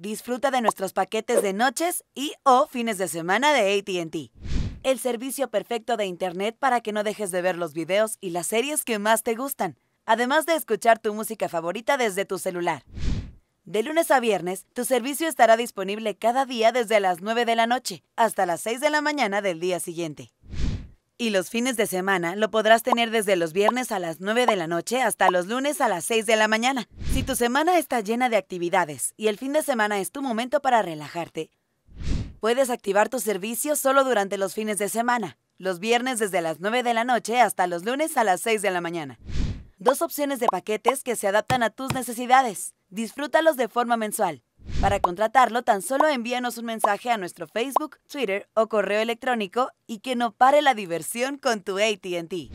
Disfruta de nuestros paquetes de noches y o fines de semana de ATT. El servicio perfecto de Internet para que no dejes de ver los videos y las series que más te gustan, además de escuchar tu música favorita desde tu celular. De lunes a viernes, tu servicio estará disponible cada día desde las 9 de la noche hasta las 6 de la mañana del día siguiente. Y los fines de semana lo podrás tener desde los viernes a las 9 de la noche hasta los lunes a las 6 de la mañana. Si tu semana está llena de actividades y el fin de semana es tu momento para relajarte, puedes activar tu servicio solo durante los fines de semana, los viernes desde las 9 de la noche hasta los lunes a las 6 de la mañana. Dos opciones de paquetes que se adaptan a tus necesidades. Disfrútalos de forma mensual. Para contratarlo, tan solo envíanos un mensaje a nuestro Facebook, Twitter o correo electrónico y que no pare la diversión con tu ATT.